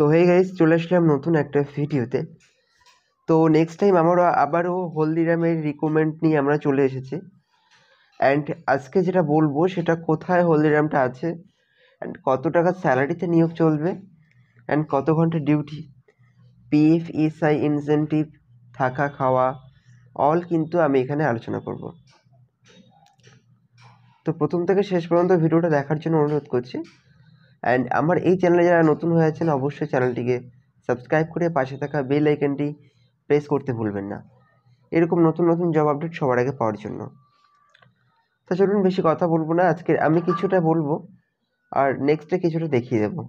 তো হয়ে গাইস চলে আসলাম নতুন একটা ভিডিওতে তো। নেক্সট টাইম আমারও আবারও হলদিরামের রিকমেন্ড নিয়ে আমরা চলে এসেছি। অ্যান্ড আজকে যেটা বলব, সেটা কোথায় হলদিরামটা আছে? অ্যান্ড কত টাকা স্যালারিতে নিয়োগ চলবে? অ্যান্ড কত ঘণ্টা ডিউটি পিএফ ইএসআই ইনসেন্টিভ থাকা, খাওয়া অল কিন্তু আমি এখানে আলোচনা করব। তো প্রথম থেকে শেষ পর্যন্ত ভিডিওটা দেখার জন্য অনুরোধ করছি। অ্যান্ড আমার এই চ্যানেলে যারা নতুন হয়ে আছেন, অবশ্যই চ্যানেলটিকে সাবস্ক্রাইব করে পাশে থাকা বেল আইকনটি প্রেস করতে ভুলবেন না। এরকম নতুন নতুন জব আপডেট সবার আগে পাওয়ার জন্য। তো চলুন বেশি কথা বলব না। আজকে আমি কিছুটা বলব, আর নেক্সটে কিছুটা দেখিয়ে দেবো।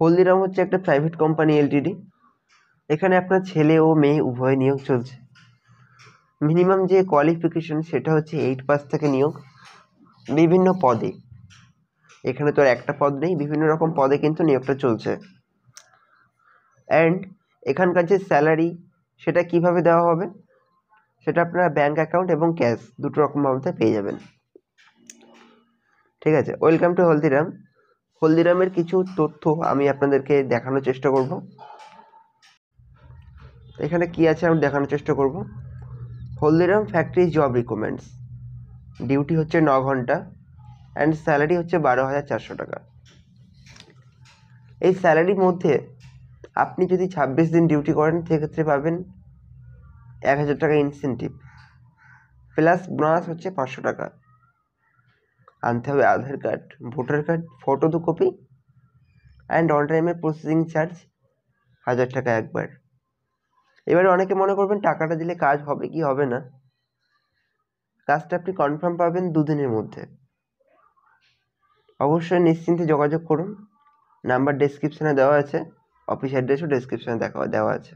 হলদিরাম হচ্ছে একটা প্রাইভেট কোম্পানি এলটিডি এখানে আপনার ছেলে ও মেয়ে উভয় নিয়োগ চলছে। মিনিমাম যে কোয়ালিফিকেশন সেটা হচ্ছে এইট পাস থেকে নিয়োগ। বিভিন্ন পদে। এখানে তো আর একটা পদ নেই, বিভিন্ন রকম পদে কিন্তু নিয়োগটা চলছে। অ্যান্ড এখানকার যে স্যালারি সেটা কীভাবে দেওয়া হবে? সেটা আপনারা ব্যাঙ্ক অ্যাকাউন্ট এবং ক্যাশ দুটো রকম রকমভাবে পেয়ে যাবেন। ঠিক আছে ওয়েলকাম টু হলদিরাম। হলদিরামের কিছু তথ্য আমি আপনাদেরকে দেখানোর চেষ্টা করব। এখানে কি আছে আমি দেখানোর চেষ্টা করব। Haldiram factory job recommends duty হচ্ছে ন ঘণ্টা। অ্যান্ড স্যালারি হচ্ছে বারো হাজার চারশো টাকা। এই স্যালারির মধ্যে আপনি যদি ছাব্বিশ দিন ডিউটি করেন, সেক্ষেত্রে পাবেন এক হাজার টাকা ইনসেন্টিভ প্লাস বোনাস হচ্ছে পাঁচশো টাকা। আনতে হবে Aadhaar card, voter card photo দু কপি অ্যান্ড অন টাইমের প্রসেসিং চার্জ হাজার টাকা একবার। এবারে অনেকে মনে করবেন টাকাটা দিলে কাজ হবে কি হবে না। কাজটা আপনি কনফার্ম পাবেন দুদিনের মধ্যে। অবশ্যই নিশ্চিন্তে যোগাযোগ করুন। নাম্বার ডেসক্রিপশানে দেওয়া আছে। অফিস অ্যাড্রেসও ডেসক্রিপশানে দেখা দেওয়া আছে।